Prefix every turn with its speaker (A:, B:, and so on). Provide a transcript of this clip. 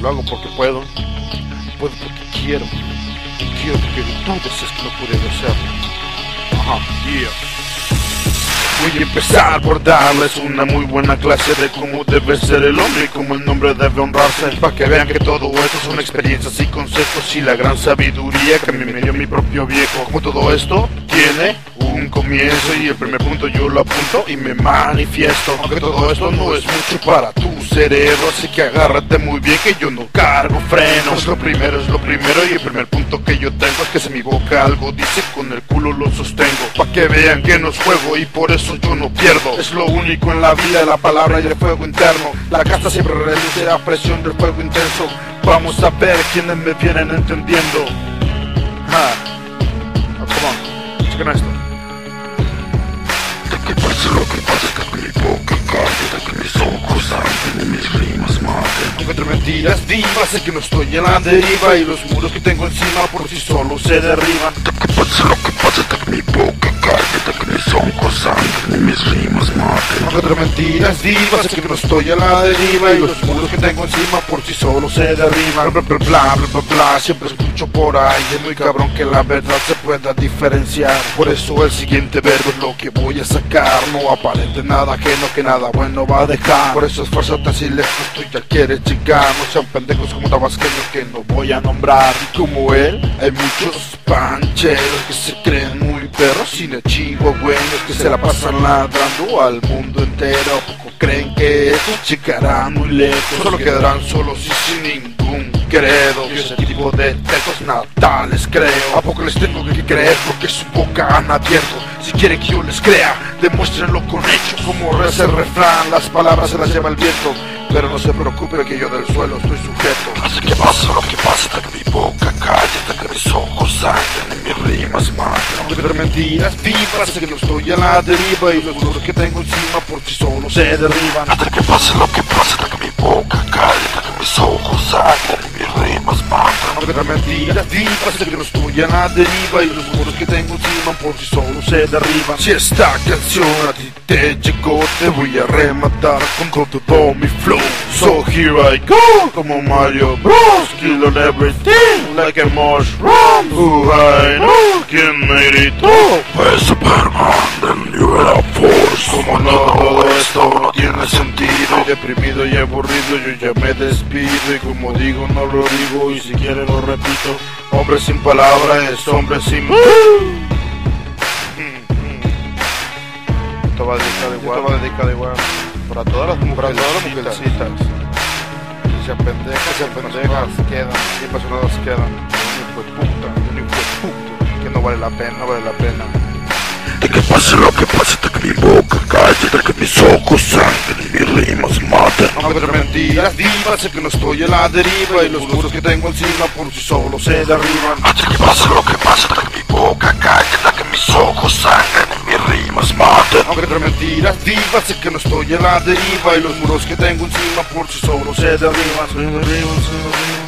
A: Lo hago porque puedo. Puedo porque quiero. Quiero porque tú dices que no pudiera hacerlo. Ajá, yeah. Voy a empezar por darles una muy buena clase de cómo debe ser el hombre y cómo el nombre debe honrarse Para que vean que todo esto son experiencias y consejos y la gran sabiduría que me dio mi propio viejo Como todo esto tiene comienzo y el primer punto yo lo apunto y me manifiesto. Aunque todo esto no es mucho para tu cerebro Así que agárrate muy bien que yo no cargo frenos lo primero es lo primero y el primer punto que yo tengo es que si mi boca algo dice con el culo lo sostengo. Pa' que vean que no es juego y por eso yo no pierdo. Es lo único en la vida, la palabra y el fuego interno. La casa siempre reduce la presión del fuego intenso. Vamos a ver quiénes me vienen entendiendo. Ah, oh, come mentiras divas, sé que no estoy en la deriva Y los muros que tengo encima por sí solos se derriban
B: Que pase lo que pase, mi boca
A: encuentro mentiras divas, sé que no estoy en la deriva Y los muros que tengo encima por sí solos se derriban. Bla bla bla bla bla siempre escucho por ahí Es muy cabrón que la verdad se pueda diferenciar. Por eso el siguiente verbo es lo que voy a sacar. No aparente nada ajeno que nada bueno va a dejar. Por eso esfuérzate si lejos tú ya quieres llegar. No sean pendejos como tabasqueños que no voy a nombrar. Y como él, hay muchos pancheros que se creen perros Sin chihuahueños que se la pasan ladrando al mundo entero. ¿A Poco creen que esto llegará muy lejos Solo quedarán solos y sin ningún credo. Yo ese tipo de textos natales creo. ¿A poco les tengo que creer porque su boca han abierto? Si quieren que yo les crea, demuéstrenlo con hechos. Como reza el refrán, las palabras se las lleva el viento. Pero no se preocupe que yo del suelo estoy sujeto.
B: Así que pase lo que pase, que mi boca calle, que mis maten.
A: No ver mentiras vivas, sé que no estoy a la deriva Y los muros que tengo encima por sí solos se derriban
B: Hasta que pase lo que pase, que maten.
A: No ver mentiras vivas, sé que no estoy a la deriva Y los muros que tengo encima por sí solos se derriban Si esta canción a ti te llegó Te voy a rematar con todo mi flow So here I go Como Mario Bros Kill on everything Like a mushroom Who I know ¿Quién me gritó?
B: Pues Superman del New Force.
A: Deprimido y aburrido yo ya me despido Y como digo no lo digo y si quiere lo repito. Hombre sin palabra es hombre sin... Esto va dedicado igual, esto va dedicado igual. Para todas las mujeres, para todas las mujercitas. Que se apendejan, que se apendejan, quedan, y apasionadas quedan. Un hijo de puta, un hijo de puta, que no vale la pena, no vale la pena.
B: De que pase lo que pase, de que mi boca calle, de que mis ojos sangren y rimas maten.
A: No me mentiras divas, sé que no estoy a la deriva Y los muros que tengo encima por sí solos se derriban
B: Hasta que pase lo que pase, de que mi boca calle, de que mis ojos sangren y mis rimas maten.
A: Aunque entre mentiras divas, sé que no estoy a la deriva Y los muros que tengo encima por se derriban Se derriban, se derriban, se derriban